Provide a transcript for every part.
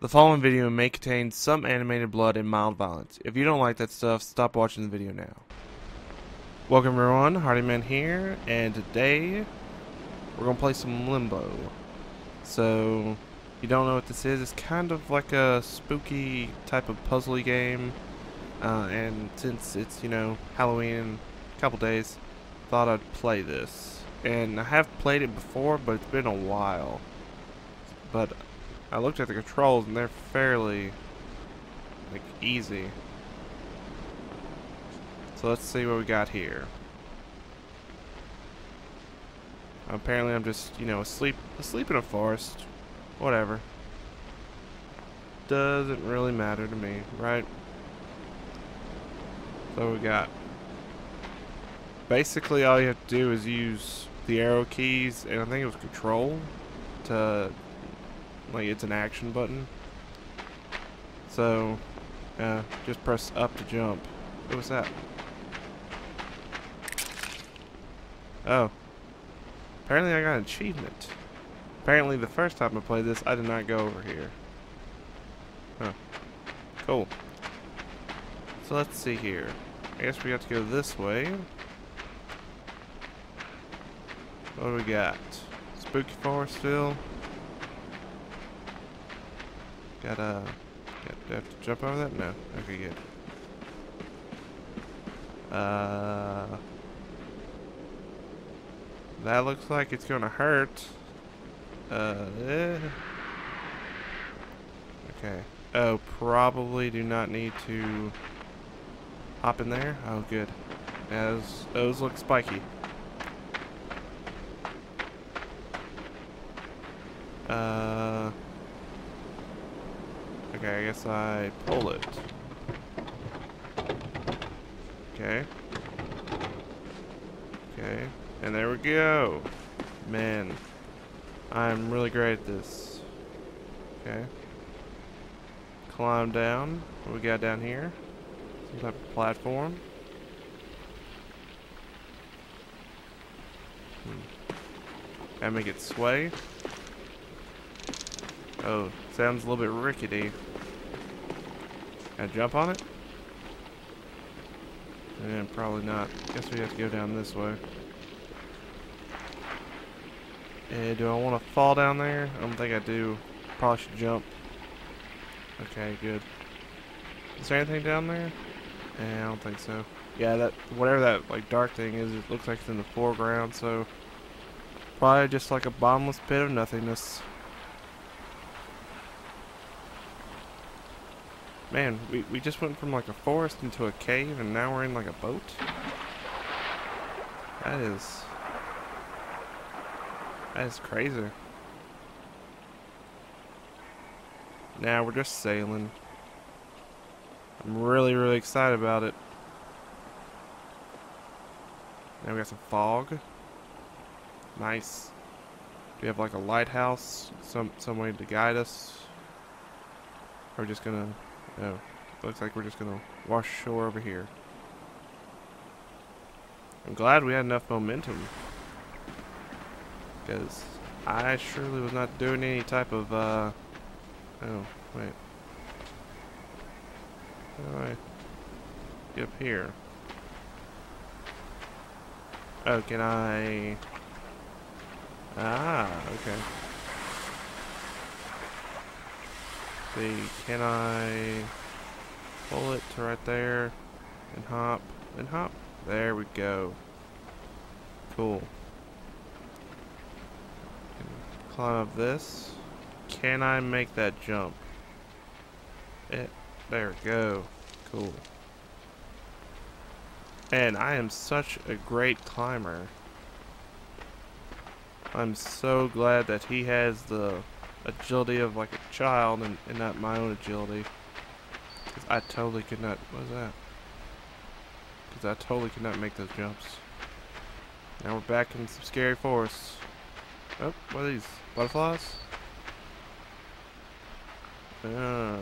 The following video may contain some animated blood and mild violence. If you don't like that stuff, stop watching the video now. Welcome everyone, Hardyman here, and today we're gonna play some Limbo. So, you don't know what this is, it's kind of like a spooky type of puzzly game. Uh, and since it's, you know, Halloween, a couple days, thought I'd play this. And I have played it before, but it's been a while. But I looked at the controls and they're fairly like easy. So let's see what we got here. Apparently I'm just, you know, asleep asleep in a forest. Whatever. Doesn't really matter to me, right? So we got basically all you have to do is use the arrow keys and I think it was control to like it's an action button. So, uh, just press up to jump. What was that? Oh. Apparently I got an achievement. Apparently the first time I played this, I did not go over here. Huh. Cool. So let's see here. I guess we have to go this way. What do we got? Spooky forest Forestville. Gotta... Got, do I have to jump over that? No. Okay, good. Uh... That looks like it's gonna hurt. Uh... Eh. Okay. Oh, probably do not need to hop in there. Oh, good. As those look spiky. Uh... Okay, I guess I pull it. Okay. Okay. And there we go. Man. I'm really great at this. Okay. Climb down. What we got down here? Some type of platform. Hmm. Make it sway. Oh, sounds a little bit rickety. Can I jump on it? And probably not. Guess we have to go down this way. Eh, do I want to fall down there? I don't think I do. Probably should jump. Okay, good. Is there anything down there? Eh, I don't think so. Yeah, that whatever that like dark thing is, it looks like it's in the foreground, so probably just like a bottomless pit of nothingness. Man, we, we just went from like a forest into a cave and now we're in like a boat? That is... That is crazy. Now we're just sailing. I'm really, really excited about it. Now we got some fog. Nice. Do we have like a lighthouse? Some some way to guide us? Are we just gonna Oh, looks like we're just gonna wash shore over here. I'm glad we had enough momentum. Because I surely was not doing any type of, uh... Oh, wait. Get up here? Oh, can I... Ah, okay. See, can I pull it to right there and hop and hop? There we go. Cool. Can climb up this. Can I make that jump? It, there we go. Cool. And I am such a great climber. I'm so glad that he has the agility of like a child and, and not my own agility. Cause I totally could not, what was that? Cause I totally could not make those jumps. Now we're back in some scary forests. Oh, what are these? Butterflies? Uh,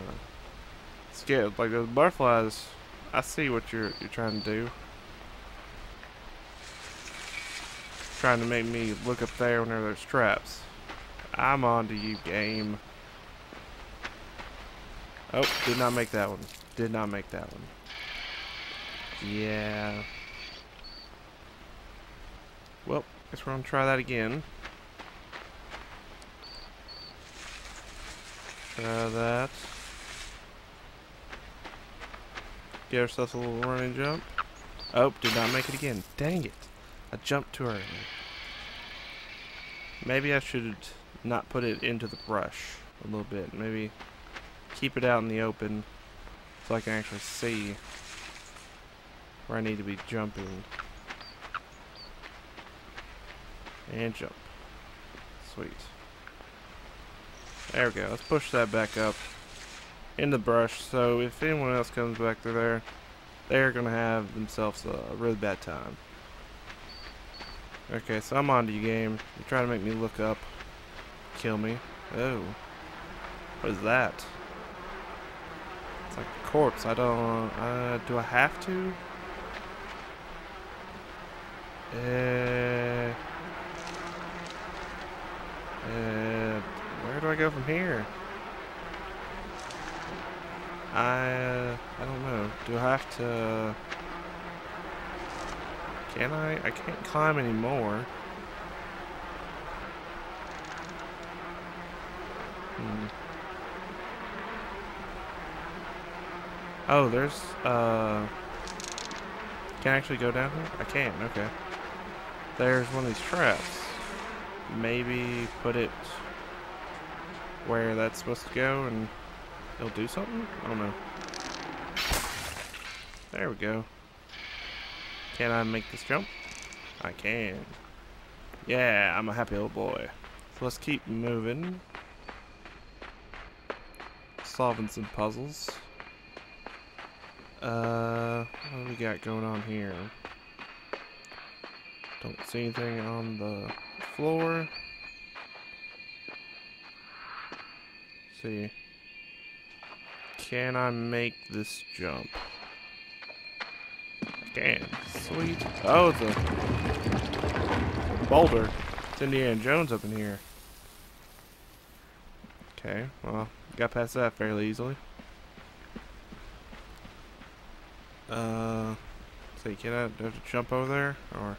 scared, like those butterflies, I see what you're, you're trying to do. Trying to make me look up there whenever there's traps. I'm on to you, game. Oh, did not make that one. Did not make that one. Yeah. Well, guess we're gonna try that again. Try that. Get ourselves a little running jump. Oh, did not make it again. Dang it. I jumped too early. Maybe I should not put it into the brush a little bit. Maybe keep it out in the open so I can actually see where I need to be jumping. And jump. Sweet. There we go. Let's push that back up in the brush so if anyone else comes back through there, they're going to have themselves a really bad time. Okay, so I'm on to you game. You're trying to make me look up. Kill me. Oh. What is that? It's like a corpse. I don't... Uh, do I have to? Uh... Uh... Where do I go from here? I... Uh, I don't know. Do I have to... Can I? I can't climb anymore. Hmm. Oh, there's, uh... Can I actually go down here? I can, okay. There's one of these traps. Maybe put it where that's supposed to go and it'll do something? I don't know. There we go. Can I make this jump? I can. Yeah, I'm a happy old boy. So let's keep moving. Solving some puzzles. Uh, what do we got going on here? Don't see anything on the floor. Let's see. Can I make this jump? can. Sweet. Oh, it's a boulder. It's Indiana Jones up in here. Okay, well, got past that fairly easily. Uh, so you can I have to jump over there? Or,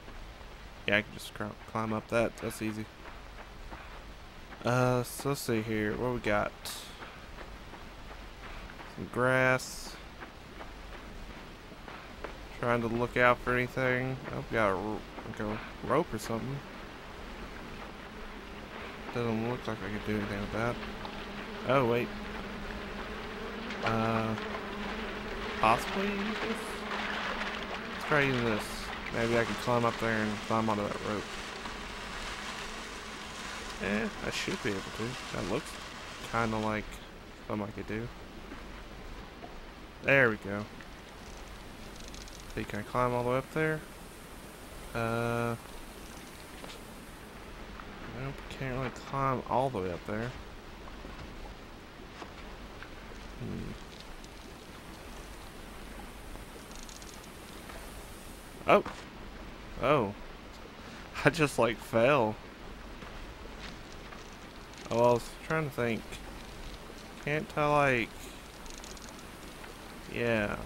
yeah, I can just climb up that. That's easy. Uh, so let's see here. What we got? Some grass. Trying to look out for anything. Oh, got a, like a rope or something. Doesn't look like I can do anything with that. Oh, wait. Uh, possibly use this? Let's try using this. Maybe I can climb up there and climb onto that rope. Eh, I should be able to. That looks kind of like something I could do. There we go. See, can I climb all the way up there? Uh, nope, can't really climb all the way up there. Hmm. Oh! Oh. I just like fell. Oh, I was trying to think. Can't I like... Yeah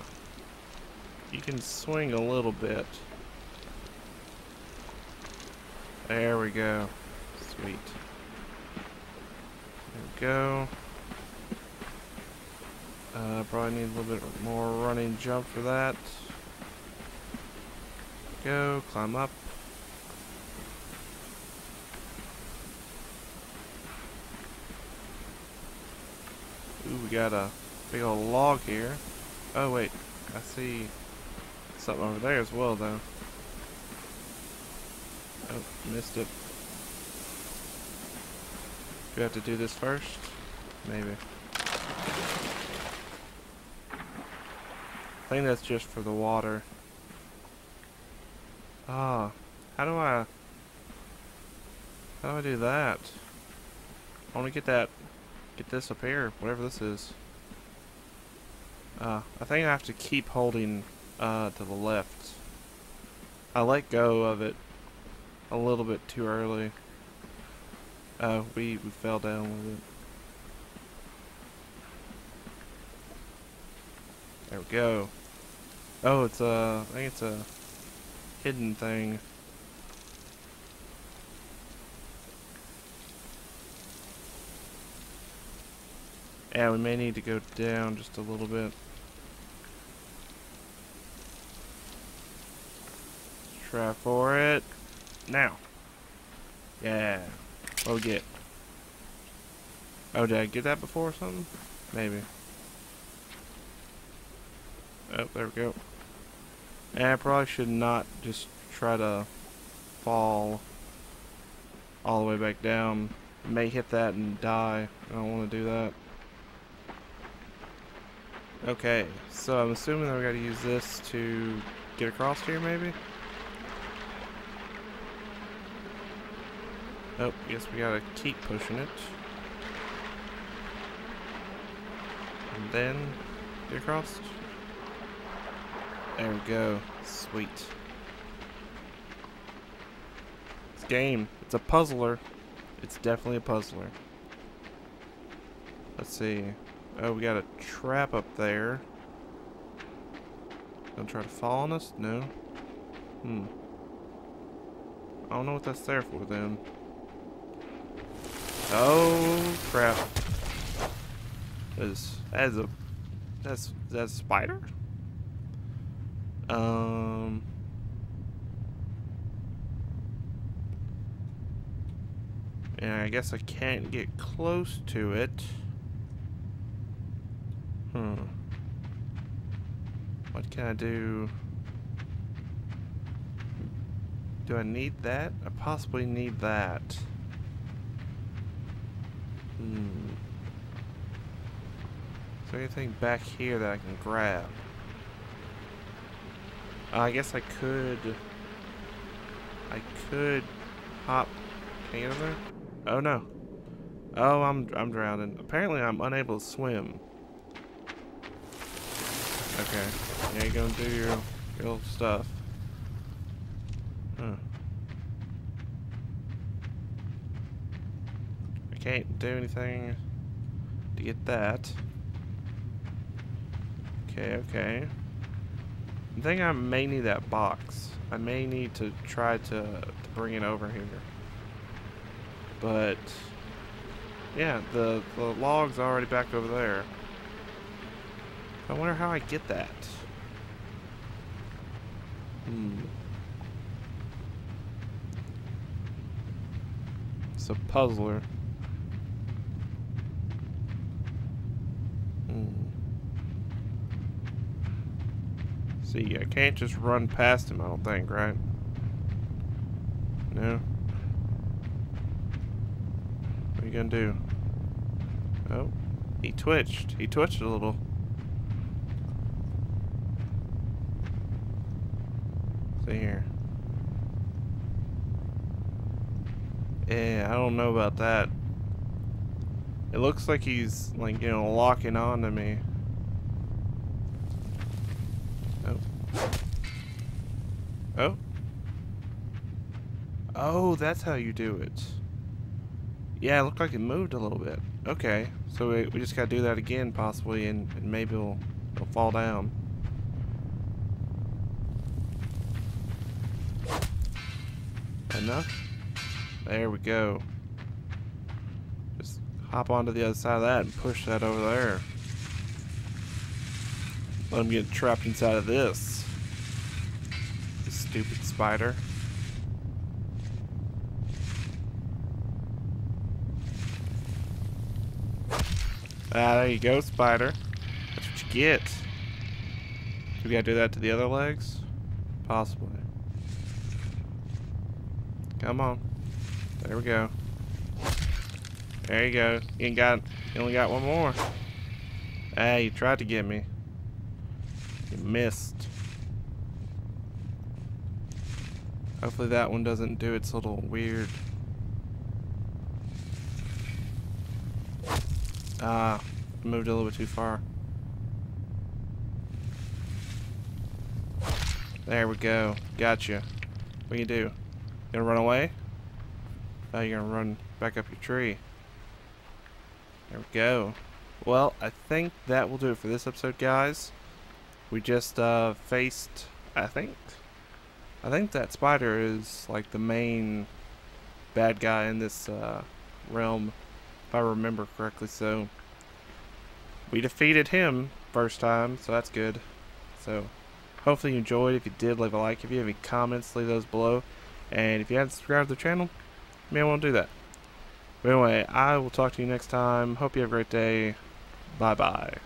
you can swing a little bit. There we go. Sweet. There we go. Uh, probably need a little bit more running jump for that. Go, climb up. Ooh, we got a big old log here. Oh wait, I see Something over there as well, though. Oh, missed it. Do we have to do this first? Maybe. I think that's just for the water. Ah, how do I... How do I do that? I want to get that... Get this up here, whatever this is. Uh, I think I have to keep holding uh, to the left. I let go of it a little bit too early. Uh, we, we fell down with There we go. Oh, it's a, I think it's a hidden thing. Yeah, we may need to go down just a little bit. Try for it. Now. Yeah. What we get? Oh, did I get that before or something? Maybe. Oh, there we go. And I probably should not just try to fall all the way back down. may hit that and die. I don't want to do that. Okay, so I'm assuming that we gotta use this to get across here, maybe? Oh, yes, we gotta keep pushing it. And then get across. There we go. Sweet. It's game, it's a puzzler. It's definitely a puzzler. Let's see. Oh, we got a trap up there. Gonna try to fall on us? No. Hmm. I don't know what that's there for then. Oh crap. Is as a that's that's a spider? Um And I guess I can't get close to it. Hmm. What can I do? Do I need that? I possibly need that. Hmm. Is there anything back here that I can grab? Uh, I guess I could... I could hop... Can I get over there? Oh no. Oh, I'm, I'm drowning. Apparently I'm unable to swim. Okay. Yeah, you go and do your, your stuff. Huh. I can't do anything to get that. Okay, okay. I think I may need that box. I may need to try to, to bring it over here. But, yeah, the, the log's already back over there. I wonder how I get that. Hmm. It's a puzzler. Hmm. See, I can't just run past him, I don't think, right? No? What are you gonna do? Oh, he twitched. He twitched a little. See here. Yeah, I don't know about that. It looks like he's, like, you know, locking on to me. Oh. Oh. Oh, that's how you do it. Yeah, it looked like it moved a little bit. Okay, so we, we just gotta do that again, possibly, and, and maybe it'll, it'll fall down. Enough? There we go. Just hop onto the other side of that and push that over there. Let him get trapped inside of this. Stupid spider. Ah, there you go, spider. That's what you get. Do we gotta do that to the other legs? Possibly. Come on. There we go. There you go. You got you only got one more. Hey, you tried to get me. You missed. Hopefully that one doesn't do its little weird Ah, moved a little bit too far. There we go. Gotcha. What you do you? Gonna run away? Oh, you're gonna run back up your tree. There we go. Well, I think that will do it for this episode, guys. we just uh, faced, I think, I think that spider is like the main bad guy in this uh, realm, if I remember correctly. So we defeated him first time, so that's good. So hopefully you enjoyed. If you did, leave a like. If you have any comments, leave those below. And if you haven't subscribed to the channel, you may want to do that. But anyway, I will talk to you next time. Hope you have a great day. Bye bye.